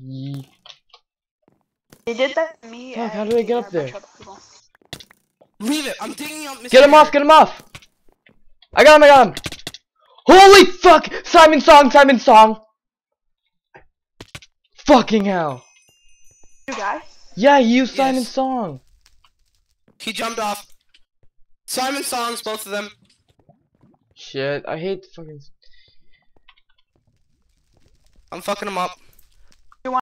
He They did that to me. Fuck, how do did I get up there? Leave it. I'm taking up. Mr. Get him off, get him off! I got him, I got him! Holy fuck! Simoon's Song, Simoon's Song! Fucking hell. You guys. Yeah, you Simon Yes. Song. He jumped off. Simoon's songs, both of them. Shit, I hate fucking. I'm fucking him up.